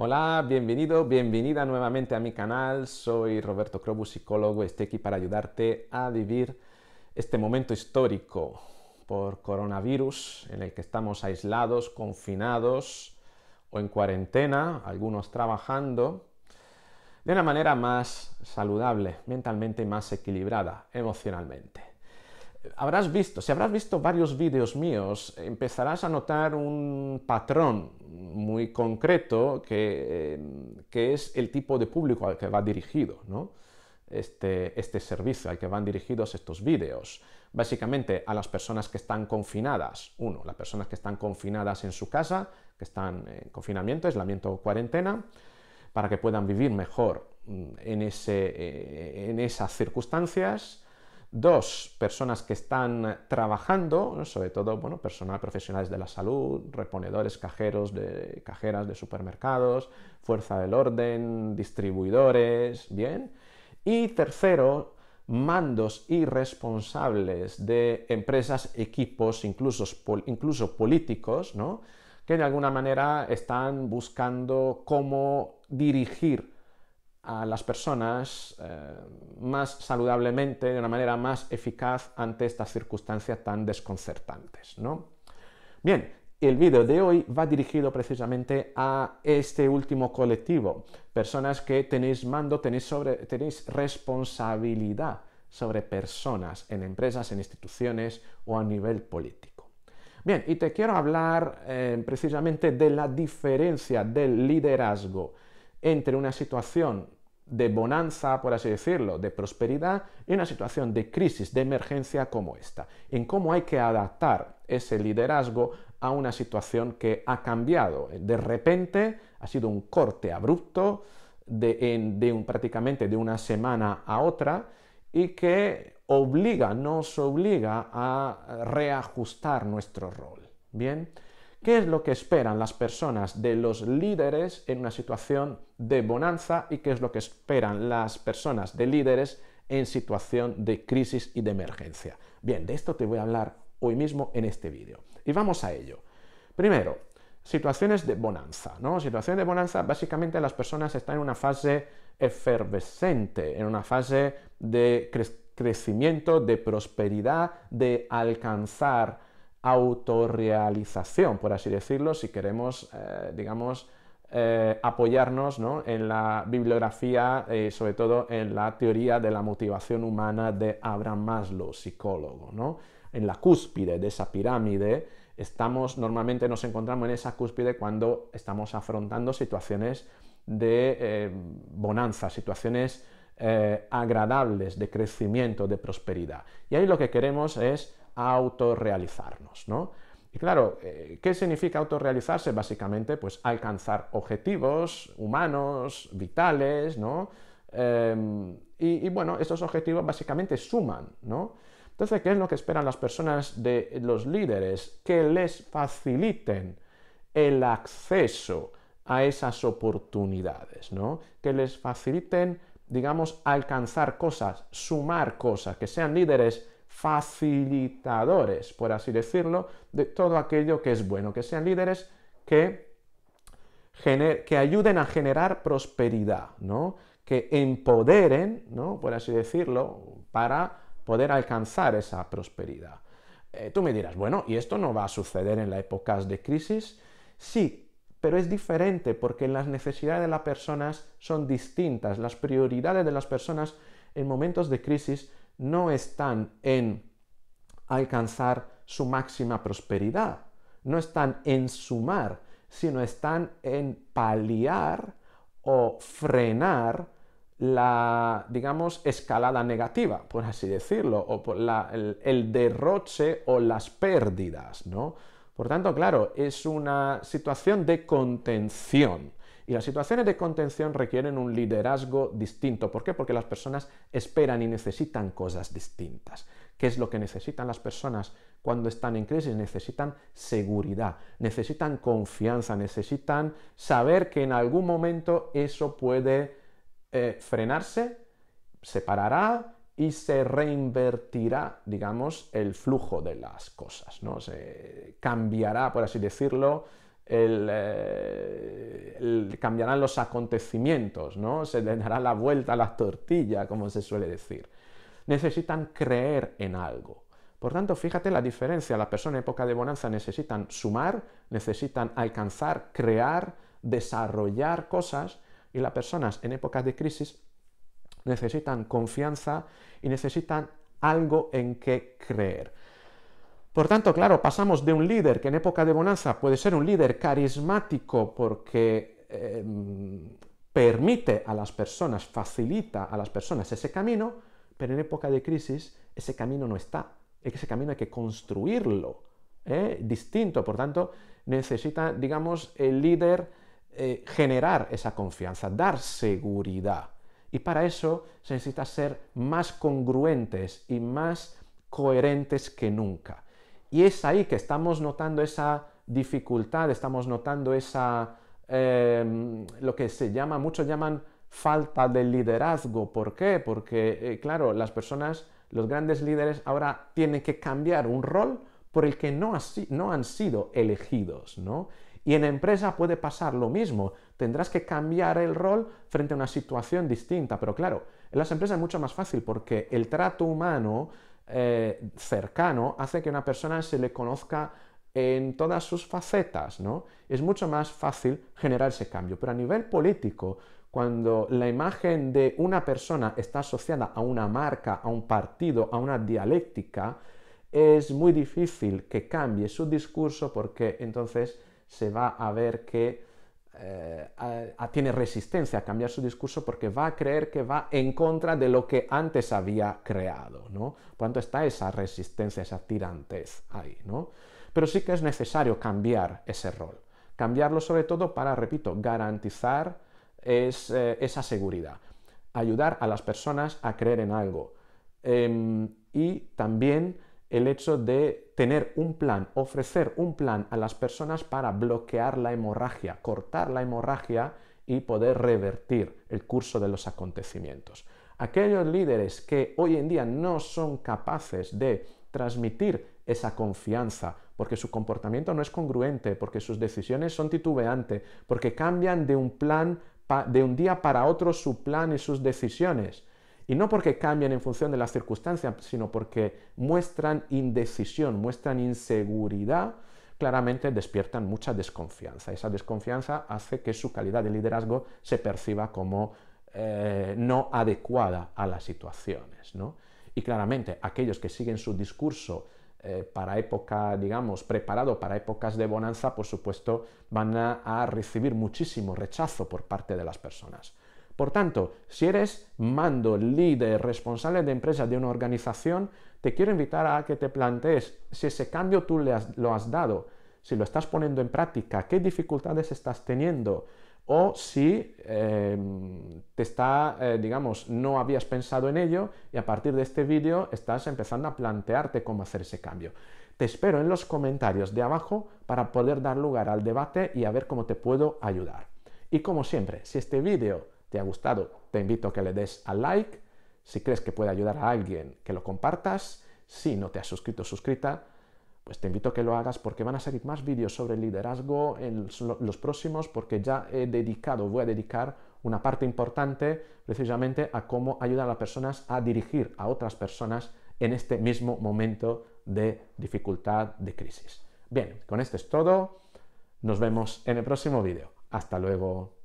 Hola, bienvenido, bienvenida nuevamente a mi canal. Soy Roberto Crobu, psicólogo. Estoy aquí para ayudarte a vivir este momento histórico por coronavirus en el que estamos aislados, confinados o en cuarentena, algunos trabajando, de una manera más saludable, mentalmente más equilibrada, emocionalmente habrás visto, si habrás visto varios vídeos míos, empezarás a notar un patrón muy concreto que, que, es el tipo de público al que va dirigido ¿no? este, este servicio, al que van dirigidos estos vídeos. Básicamente a las personas que están confinadas, uno, las personas que están confinadas en su casa, que están en confinamiento, aislamiento o cuarentena, para que puedan vivir mejor mm, en, ese, eh, en esas circunstancias Dos, personas que están trabajando, sobre todo, bueno, personal profesionales de la salud, reponedores, cajeros de cajeras de supermercados, fuerza del orden, distribuidores, bien. Y tercero, mandos y responsables de empresas, equipos, incluso, incluso políticos, ¿no? que de alguna manera están buscando cómo dirigir a las personas eh, más saludablemente, de una manera más eficaz ante estas circunstancias tan desconcertantes. ¿no? Bien, el vídeo de hoy va dirigido precisamente a este último colectivo, personas que tenéis mando, tenéis, sobre, tenéis responsabilidad sobre personas en empresas, en instituciones o a nivel político. Bien, y te quiero hablar eh, precisamente de la diferencia del liderazgo entre una situación de bonanza, por así decirlo, de prosperidad, y una situación de crisis, de emergencia como esta, en cómo hay que adaptar ese liderazgo a una situación que ha cambiado. De repente ha sido un corte abrupto de, un, prácticamente de una semana a otra y que obliga, nos obliga a reajustar nuestro rol. Bien, ¿Qué es lo que esperan las personas de los líderes en una situación de bonanza y qué es lo que esperan las personas de líderes en situación de crisis y de emergencia? Bien, de esto te voy a hablar hoy mismo en este vídeo. Y vamos a ello. Primero, situaciones de bonanza. ¿no? Situaciones de bonanza, básicamente las personas están en una fase efervescente, en una fase de crecimiento, de prosperidad, de alcanzar autorrealización, por así decirlo, si queremos, eh, digamos, eh, apoyarnos en la bibliografía, eh, sobre todo en la teoría de la motivación humana de Abraham Maslow, psicólogo. ¿no? En la cúspide de esa pirámide, estamos, normalmente nos encontramos en esa cúspide cuando estamos afrontando situaciones de bonanza, situaciones agradables, de crecimiento, de prosperidad. Y ahí lo que queremos es autorrealizarnos, ¿no? Y claro, eh, ¿qué significa autorrealizarse? Básicamente, pues alcanzar objetivos humanos, vitales, ¿no? Em, y, bueno, estos objetivos básicamente suman, ¿no? Entonces, ¿qué es lo que esperan las personas de los líderes? Que les faciliten el acceso a esas oportunidades, ¿no? Que les faciliten, digamos, alcanzar cosas, sumar cosas, que sean líderes facilitadores, por así decirlo, de todo aquello que es bueno, que sean líderes que, que ayuden a generar prosperidad, ¿no? que empoderen, ¿no? por así decirlo, para poder alcanzar esa prosperidad. Eh, tú me dirás, bueno, ¿y esto no va a suceder en las épocas de crisis? Sí, pero es diferente porque las necesidades de las personas son distintas, las prioridades de las personas en momentos de crisis no están en alcanzar su máxima prosperidad, no están en sumar, sino están en paliar o frenar la, digamos, escalada negativa, por así decirlo, o por el, el, derroche o las pérdidas, ¿no? Por tanto, claro, es una situación de contención. Y las situaciones de contención requieren un liderazgo distinto. ¿Por qué? Porque las personas esperan y necesitan cosas distintas. ¿Qué es lo que necesitan las personas cuando están en crisis? Necesitan seguridad, necesitan confianza, necesitan saber que en algún momento eso puede eh, frenarse, se parará y se reinvertirá, digamos, el flujo de las cosas, ¿no? Se cambiará, por así decirlo, el, eh, cambiarán los acontecimientos, ¿no? Se le dará la vuelta a la tortilla, como se suele decir. Necesitan creer en algo. Por tanto, fíjate la diferencia. La persona en época de bonanza necesitan sumar, necesitan alcanzar, crear, desarrollar cosas, y las personas en épocas de crisis necesitan confianza y necesitan algo en que creer. Por tanto, claro, pasamos de un líder que en época de bonanza puede ser un líder carismático porque em, permite a las personas, facilita a las personas ese camino, pero en época de crisis ese camino no está. Ese camino hay que construirlo, ¿eh? distinto. Por tanto, necesita, digamos, el líder eh, generar esa confianza, dar seguridad. Y para eso se necesita ser más congruentes y más coherentes que nunca. Y es ahí que estamos notando esa dificultad, estamos notando esa, em, lo que se llama, muchos llaman falta de liderazgo. ¿Por qué? Porque, eh, claro, las personas, los grandes líderes ahora tienen que cambiar un rol por el que no, no han sido elegidos, ¿no? Y en empresa puede pasar lo mismo. Tendrás que cambiar el rol frente a una situación distinta. Pero claro, en las empresas es mucho más fácil porque el trato humano eh, cercano hace que una persona se le conozca en todas sus facetas, ¿no? Es mucho más fácil generar ese cambio. Pero a nivel político, cuando la imagen de una persona está asociada a una marca, a un partido, a una dialéctica, es muy difícil que cambie su discurso porque entonces se va a ver que eh, tiene resistencia a cambiar su discurso porque va a creer que va en contra de lo que antes había creado, ¿no? Por tanto, está esa resistencia, esa tirantez ahí, ¿no? Pero sí que es necesario cambiar ese rol. Cambiarlo sobre todo para, repito, garantizar eh, esa seguridad. Ayudar a las personas a creer en algo. Em, y también el hecho de tener un plan, ofrecer un plan a las personas para bloquear la hemorragia, cortar la hemorragia y poder revertir el curso de los acontecimientos. Aquellos líderes que hoy en día no son capaces de transmitir esa confianza, porque su comportamiento no es congruente, porque sus decisiones son titubeantes, porque cambian de un plan de un día para otro su plan y sus decisiones, y no porque cambien en función de las circunstancias, sino porque muestran indecisión, muestran inseguridad, claramente despiertan mucha desconfianza. Esa desconfianza hace que su calidad de liderazgo se perciba como eh, no adecuada a las situaciones. Y claramente aquellos que siguen su discurso eh, para época, digamos, preparado para épocas de bonanza, por supuesto, van a recibir muchísimo rechazo por parte de las personas. Por tanto, si eres mando, líder, responsable de empresa de una organización, te quiero invitar a que te plantees si ese cambio tú lo has dado, si lo estás poniendo en práctica, qué dificultades estás teniendo o si em, te está, eh, digamos, no habías pensado en ello y a partir de este vídeo estás empezando a plantearte cómo hacer ese cambio. Te espero en los comentarios de abajo para poder dar lugar al debate y a ver cómo te puedo ayudar. Y como siempre, si este vídeo te ha gustado, te invito a que le des al like. Si crees que puede ayudar a alguien, que lo compartas. Si no te has suscrito suscrita, pues te invito a que lo hagas porque van a salir más vídeos sobre liderazgo en los próximos porque ya he dedicado, voy a dedicar una parte importante precisamente a cómo ayudar a las personas a dirigir a otras personas en este mismo momento de dificultad, de crisis. Bien, con esto es todo. Nos vemos en el próximo vídeo. Hasta luego.